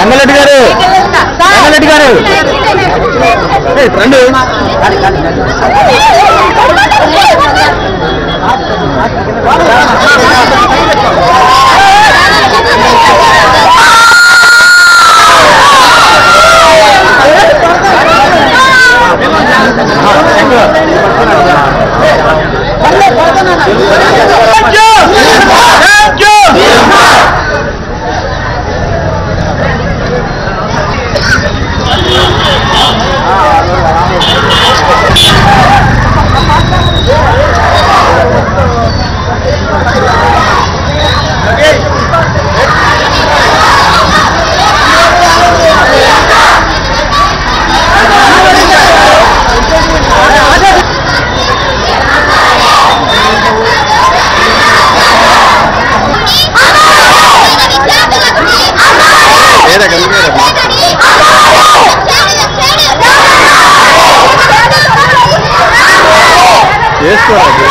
రంగారెడ్డి గారు. రంగారెడ్డి గారు. రండి. Thank. ఏడా కనిపించలేదా? చేసుకోవాలి